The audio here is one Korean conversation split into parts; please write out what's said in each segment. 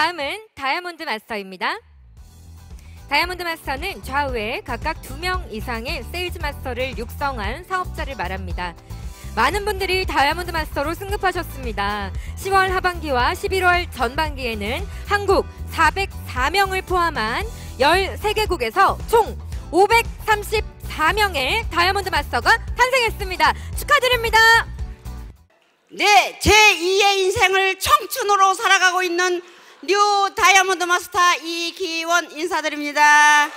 다음은 다이아몬드 마스터입니다. 다이아몬드 마스터는 좌우에 각각 두명 이상의 세일즈 마스터를 육성한 사업자를 말합니다. 많은 분들이 다이아몬드 마스터로 승급하셨습니다. 10월 하반기와 11월 전반기에는 한국 404명을 포함한 13개국에서 총 534명의 다이아몬드 마스터가 탄생했습니다. 축하드립니다. 네, 제2의 인생을 청춘으로 살아가고 있는 뉴 다이아몬드 마스터 이기원 인사드립니다.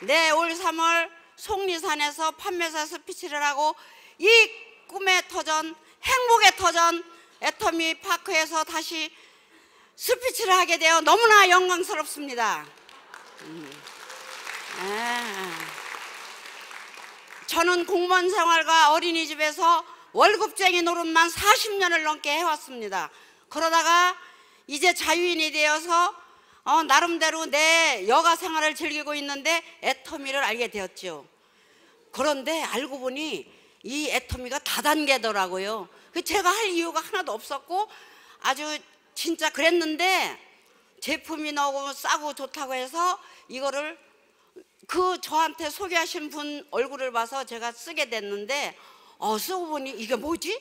네, 올 3월 속리산에서 판매사 스피치를 하고 이 꿈의 터전, 행복의 터전 애터미 파크에서 다시 스피치를 하게 되어 너무나 영광스럽습니다. 음. 아. 저는 공무원 생활과 어린이집에서 월급쟁이 노릇만 40년을 넘게 해왔습니다. 그러다가 이제 자유인이 되어서 어, 나름대로 내 여가 생활을 즐기고 있는데 애터미를 알게 되었죠. 그런데 알고 보니 이 애터미가 다단계더라고요. 그 제가 할 이유가 하나도 없었고 아주 진짜 그랬는데 제품이 너무 싸고 좋다고 해서 이거를 그 저한테 소개하신 분 얼굴을 봐서 제가 쓰게 됐는데 어 쓰고 보니 이게 뭐지?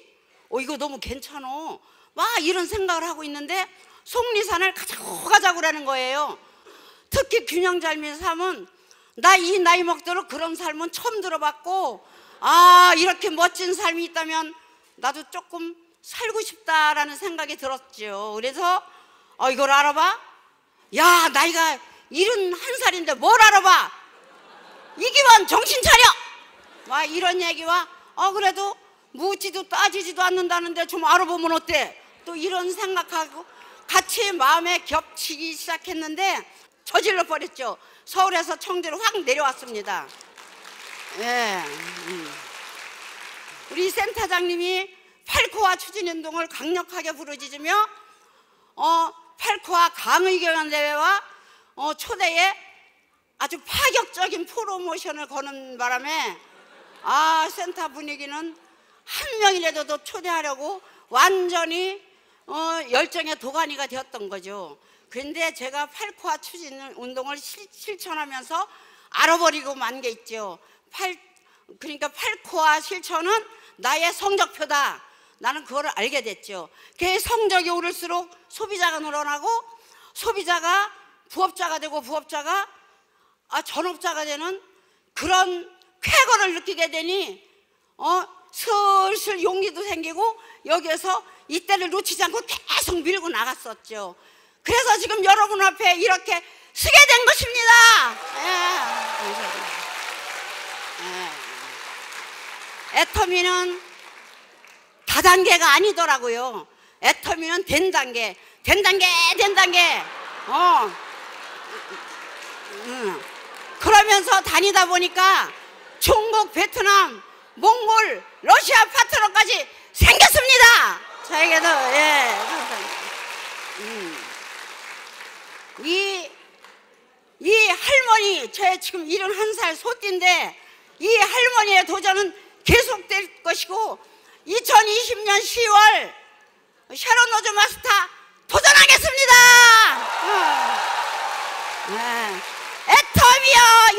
어 이거 너무 괜찮어. 막 이런 생각을 하고 있는데 속리산을 가자고 가자고 그러는 거예요. 특히 균형 잘민 삶은 나 이 나이 먹도록 그런 삶은 처음 들어봤고 아 이렇게 멋진 삶이 있다면 나도 조금 살고 싶다라는 생각이 들었죠. 그래서 어 이걸 알아봐? 야 나이가 일흔 한 살인데 뭘 알아봐? 이기원 정신 차려! 와 이런 얘기와 어 그래도 묻지도 따지지도 않는다는데 좀 알아보면 어때? 또 이런 생각하고 같이 마음에 겹치기 시작했는데 저질러 버렸죠. 서울에서 청주로 확 내려왔습니다. 예. 음. 우리 센터장님이 팔코와 추진운동을 강력하게 부르짖으며 어, 팔코와 강의경연 대회와 어, 초대에 아주 파격적인 프로모션을 거는 바람에 아 센터 분위기는 한 명이라도 더 초대하려고 완전히 어, 열정의 도가니가 되었던 거죠. 그런데 제가 팔코아 추진 운동을 실, 실천하면서 알아버리고 만 게 있죠. 팔, 그러니까 팔코아 실천은 나의 성적표다. 나는 그거를 알게 됐죠. 그 성적이 오를수록 소비자가 늘어나고 소비자가 부업자가 되고 부업자가 아, 전업자가 되는 그런 쾌거를 느끼게 되니 어, 슬슬 용기도 생기고 여기에서 이때를 놓치지 않고 계속 밀고 나갔었죠. 그래서 지금 여러분 앞에 이렇게 서게 된 것입니다. 예. 예. 애터미는 다단계가 아니더라고요. 애터미는 된 단계, 된 단계, 된 단계. 어. 음. 그러면서 다니다 보니까 중국, 베트남, 몽골, 러시아 파트너까지 생겼습니다. 저에게도 예. 음. 이, 이 할머니, 제 지금 71살 소띠인데 이 할머니의 도전은 계속될 것이고 2020년 10월 샤론 노즈 마스터 도전하겠습니다. 어. 네. 애터미여